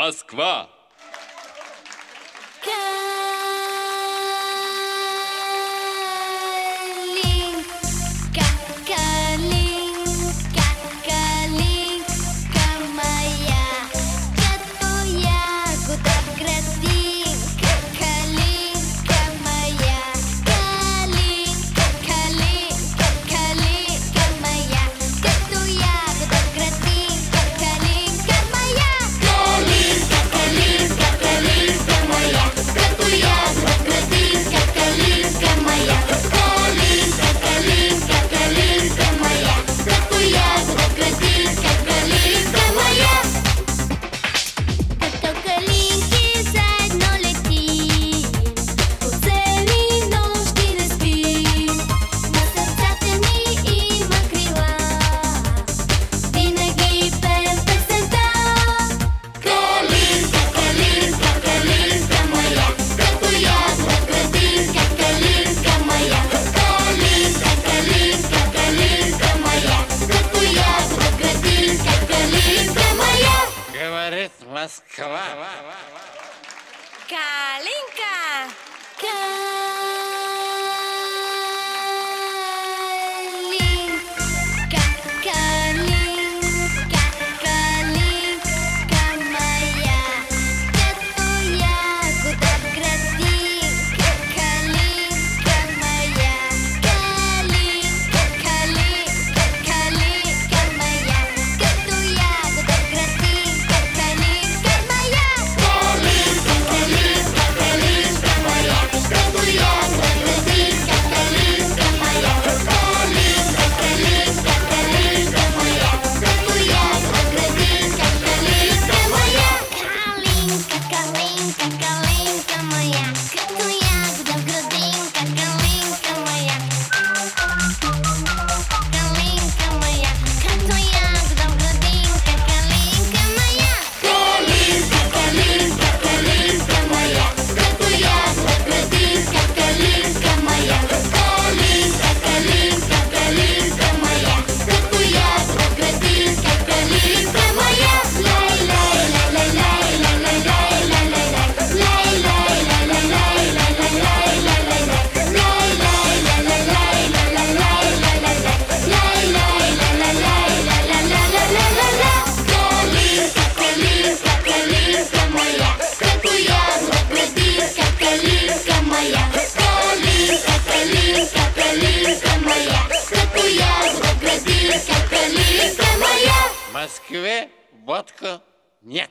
Москва! més clar. Calinca! Calinca! Москве водку нет.